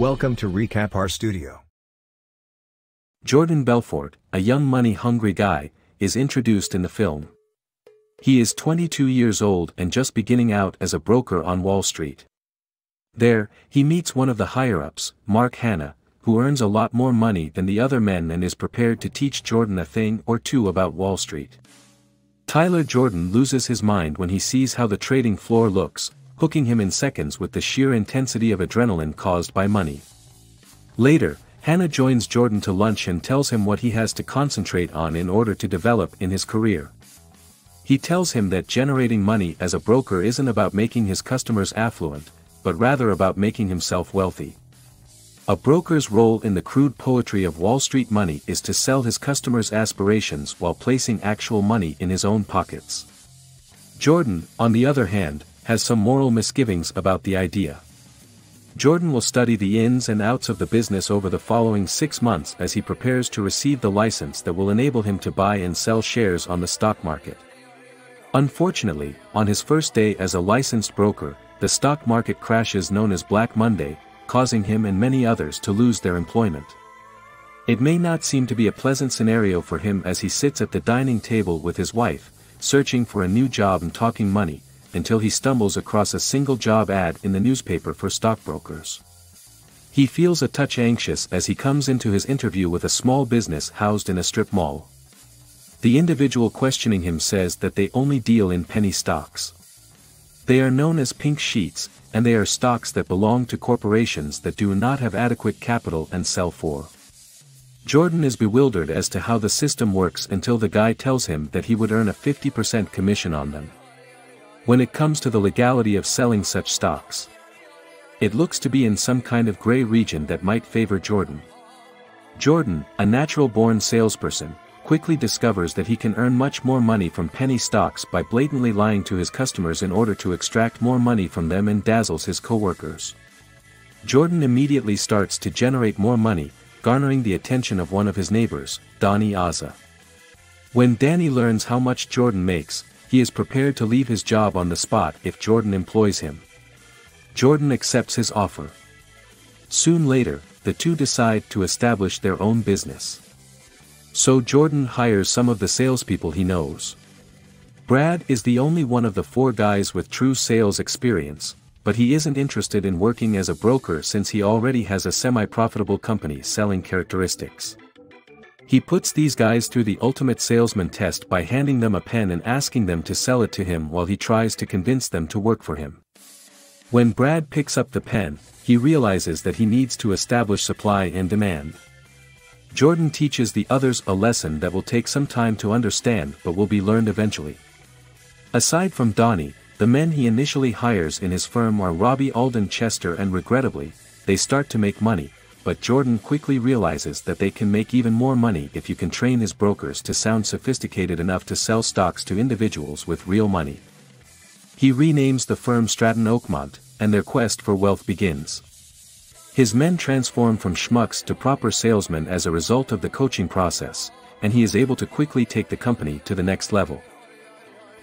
Welcome to Recap R-Studio. Jordan Belfort, a young money-hungry guy, is introduced in the film. He is 22 years old and just beginning out as a broker on Wall Street. There, he meets one of the higher-ups, Mark Hanna, who earns a lot more money than the other men and is prepared to teach Jordan a thing or two about Wall Street. Tyler Jordan loses his mind when he sees how the trading floor looks, hooking him in seconds with the sheer intensity of adrenaline caused by money. Later, Hanna joins Jordan to lunch and tells him what he has to concentrate on in order to develop in his career. He tells him that generating money as a broker isn't about making his customers affluent, but rather about making himself wealthy. A broker's role in the crude poetry of Wall Street money is to sell his customers' aspirations while placing actual money in his own pockets. Jordan, on the other hand, has some moral misgivings about the idea. Jordan will study the ins and outs of the business over the following six months as he prepares to receive the license that will enable him to buy and sell shares on the stock market. Unfortunately, on his first day as a licensed broker, the stock market crashes known as Black Monday, causing him and many others to lose their employment. It may not seem to be a pleasant scenario for him as he sits at the dining table with his wife, searching for a new job and talking money, until he stumbles across a single job ad in the newspaper for stockbrokers. He feels a touch anxious as he comes into his interview with a small business housed in a strip mall. The individual questioning him says that they only deal in penny stocks. They are known as pink sheets, and they are stocks that belong to corporations that do not have adequate capital and sell for. Jordan is bewildered as to how the system works until the guy tells him that he would earn a 50% commission on them when it comes to the legality of selling such stocks. It looks to be in some kind of gray region that might favor Jordan. Jordan, a natural-born salesperson, quickly discovers that he can earn much more money from penny stocks by blatantly lying to his customers in order to extract more money from them and dazzles his coworkers. Jordan immediately starts to generate more money, garnering the attention of one of his neighbors, Donnie Aza. When Danny learns how much Jordan makes, he is prepared to leave his job on the spot if Jordan employs him. Jordan accepts his offer. Soon later, the two decide to establish their own business. So Jordan hires some of the salespeople he knows. Brad is the only one of the four guys with true sales experience, but he isn't interested in working as a broker since he already has a semi-profitable company selling characteristics. He puts these guys through the ultimate salesman test by handing them a pen and asking them to sell it to him while he tries to convince them to work for him. When Brad picks up the pen, he realizes that he needs to establish supply and demand. Jordan teaches the others a lesson that will take some time to understand but will be learned eventually. Aside from Donnie, the men he initially hires in his firm are Robbie Alden Chester and regrettably, they start to make money, but Jordan quickly realizes that they can make even more money if you can train his brokers to sound sophisticated enough to sell stocks to individuals with real money. He renames the firm Stratton Oakmont, and their quest for wealth begins. His men transform from schmucks to proper salesmen as a result of the coaching process, and he is able to quickly take the company to the next level.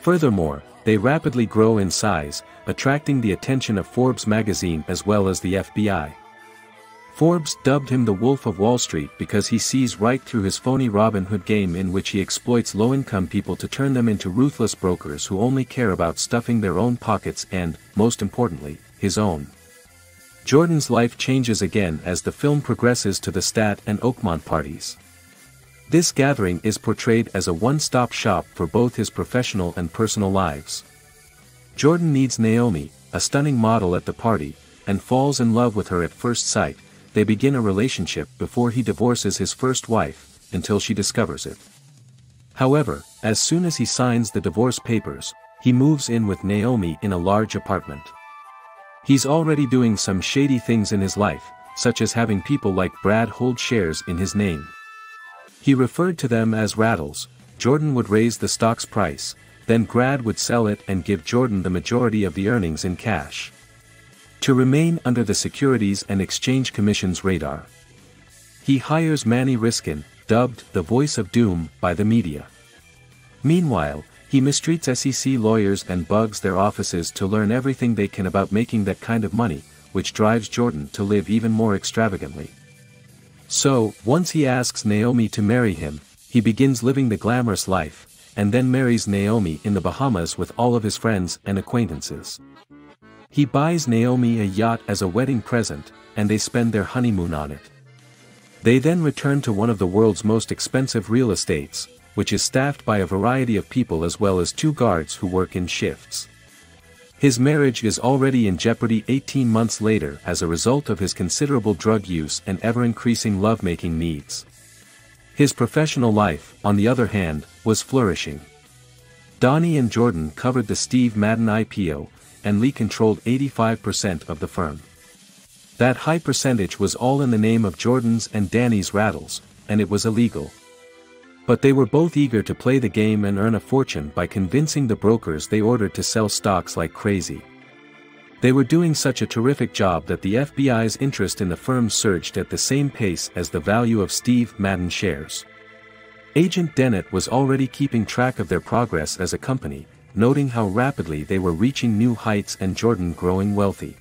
Furthermore, they rapidly grow in size, attracting the attention of Forbes magazine as well as the FBI. Forbes dubbed him the Wolf of Wall Street because he sees right through his phony Robin Hood game in which he exploits low-income people to turn them into ruthless brokers who only care about stuffing their own pockets and, most importantly, his own. Jordan's life changes again as the film progresses to the Stratton Oakmont parties. This gathering is portrayed as a one-stop shop for both his professional and personal lives. Jordan needs Naomi, a stunning model at the party, and falls in love with her at first sight, they begin a relationship before he divorces his first wife, until she discovers it. However, as soon as he signs the divorce papers, he moves in with Naomi in a large apartment. He's already doing some shady things in his life, such as having people like Brad hold shares in his name. He referred to them as rattles, Jordan would raise the stock's price, then Brad would sell it and give Jordan the majority of the earnings in cash to remain under the Securities and Exchange Commission's radar. He hires Manny Riskin, dubbed the voice of doom by the media. Meanwhile, he mistreats SEC lawyers and bugs their offices to learn everything they can about making that kind of money, which drives Jordan to live even more extravagantly. So, once he asks Naomi to marry him, he begins living the glamorous life, and then marries Naomi in the Bahamas with all of his friends and acquaintances. He buys Naomi a yacht as a wedding present, and they spend their honeymoon on it. They then return to one of the world's most expensive real estates, which is staffed by a variety of people as well as two guards who work in shifts. His marriage is already in jeopardy 18 months later as a result of his considerable drug use and ever-increasing lovemaking needs. His professional life, on the other hand, was flourishing. Donnie and Jordan covered the Steve Madden IPO, and Lee controlled 85% of the firm. That high percentage was all in the name of Jordan's and Danny's rattles, and it was illegal. But they were both eager to play the game and earn a fortune by convincing the brokers they ordered to sell stocks like crazy. They were doing such a terrific job that the FBI's interest in the firm surged at the same pace as the value of Steve Madden shares. Agent Dennett was already keeping track of their progress as a company, noting how rapidly they were reaching new heights and Jordan growing wealthy.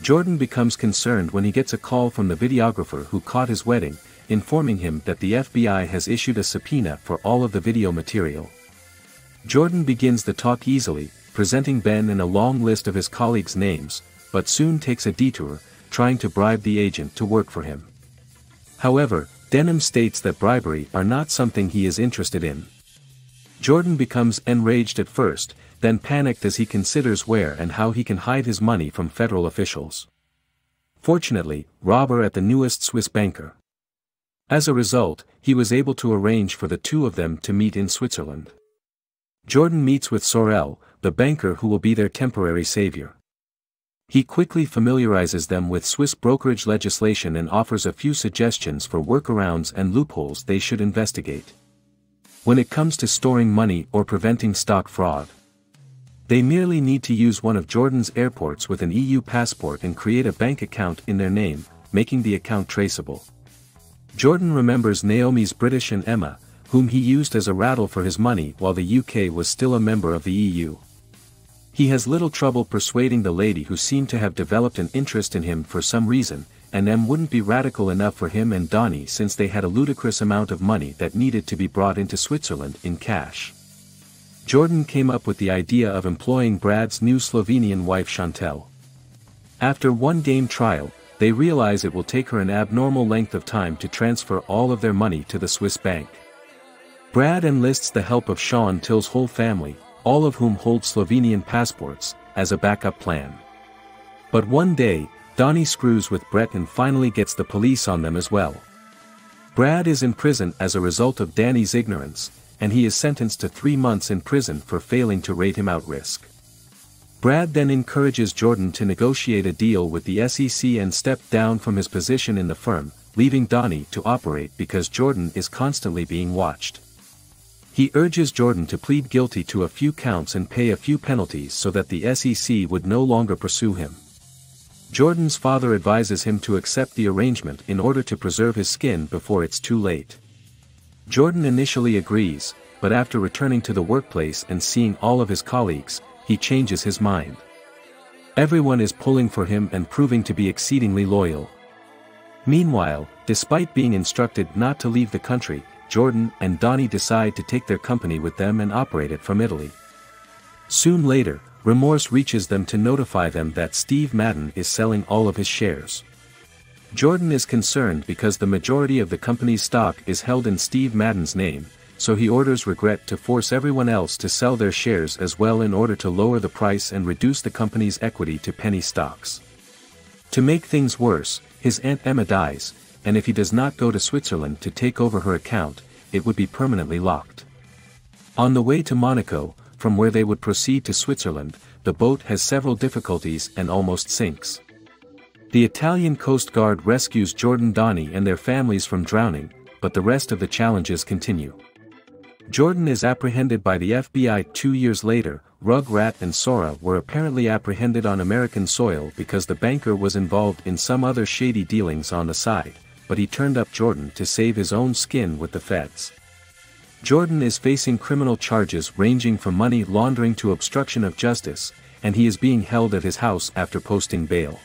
Jordan becomes concerned when he gets a call from the videographer who caught his wedding, informing him that the FBI has issued a subpoena for all of the video material. Jordan begins the talk easily, presenting Ben in a long list of his colleagues' names, but soon takes a detour, trying to bribe the agent to work for him. However, Denham states that bribery are not something he is interested in. Jordan becomes enraged at first, then panicked as he considers where and how he can hide his money from federal officials. Fortunately, robber at the newest Swiss banker. As a result, he was able to arrange for the two of them to meet in Switzerland. Jordan meets with Saurel, the banker who will be their temporary savior. He quickly familiarizes them with Swiss brokerage legislation and offers a few suggestions for workarounds and loopholes they should investigate. When it comes to storing money or preventing stock fraud, they merely need to use one of Jordan's airports with an EU passport and create a bank account in their name, making the account traceable. Jordan remembers Naomi's British and Emma, whom he used as a rattle for his money while the UK was still a member of the EU. He has little trouble persuading the lady who seemed to have developed an interest in him for some reason, and M wouldn't be radical enough for him and Donnie since they had a ludicrous amount of money that needed to be brought into Switzerland in cash. Jordan came up with the idea of employing Brad's new Slovenian wife Chantel. After one game trial, they realize it will take her an abnormal length of time to transfer all of their money to the Swiss bank. Brad enlists the help of Sean Till's whole family, all of whom hold Slovenian passports, as a backup plan. But one day, Donnie screws with Brett and finally gets the police on them as well. Brad is in prison as a result of Danny's ignorance, and he is sentenced to three months in prison for failing to rate him out risk. Brad then encourages Jordan to negotiate a deal with the SEC and step down from his position in the firm, leaving Donnie to operate because Jordan is constantly being watched. He urges Jordan to plead guilty to a few counts and pay a few penalties so that the SEC would no longer pursue him. Jordan's father advises him to accept the arrangement in order to preserve his skin before it's too late. Jordan initially agrees, but after returning to the workplace and seeing all of his colleagues, he changes his mind. Everyone is pulling for him and proving to be exceedingly loyal. Meanwhile, despite being instructed not to leave the country, Jordan and Donnie decide to take their company with them and operate it from Italy. Soon later, remorse reaches them to notify them that Steve Madden is selling all of his shares. Jordan is concerned because the majority of the company's stock is held in Steve Madden's name, so he orders Regret to force everyone else to sell their shares as well in order to lower the price and reduce the company's equity to penny stocks. To make things worse, his Aunt Emma dies, and if he does not go to Switzerland to take over her account, it would be permanently locked. On the way to Monaco, from where they would proceed to Switzerland, the boat has several difficulties and almost sinks. The Italian Coast Guard rescues Jordan Donnie and their families from drowning, but the rest of the challenges continue. Jordan is apprehended by the FBI two years later, Rugrat and Sora were apparently apprehended on American soil because the banker was involved in some other shady dealings on the side, but he turned up Jordan to save his own skin with the feds. Jordan is facing criminal charges ranging from money laundering to obstruction of justice, and he is being held at his house after posting bail.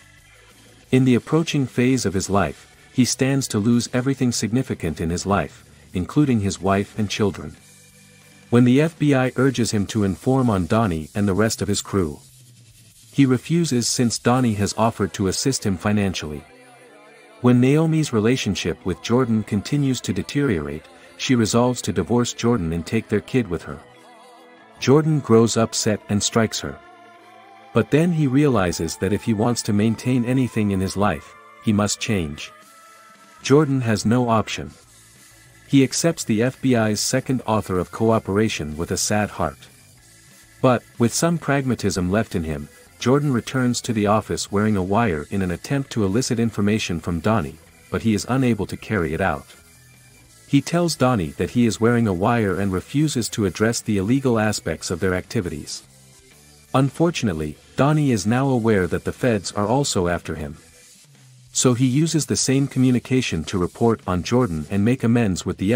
In the approaching phase of his life, he stands to lose everything significant in his life, including his wife and children. When the FBI urges him to inform on Donnie and the rest of his crew, he refuses since Donnie has offered to assist him financially. When Naomi's relationship with Jordan continues to deteriorate, she resolves to divorce Jordan and take their kid with her. Jordan grows upset and strikes her. But then he realizes that if he wants to maintain anything in his life, he must change. Jordan has no option. He accepts the FBI's second offer of cooperation with a sad heart. But, with some pragmatism left in him, Jordan returns to the office wearing a wire in an attempt to elicit information from Donnie, but he is unable to carry it out. He tells Donnie that he is wearing a wire and refuses to address the illegal aspects of their activities. Unfortunately, Donnie is now aware that the feds are also after him. So he uses the same communication to report on Jordan and make amends with the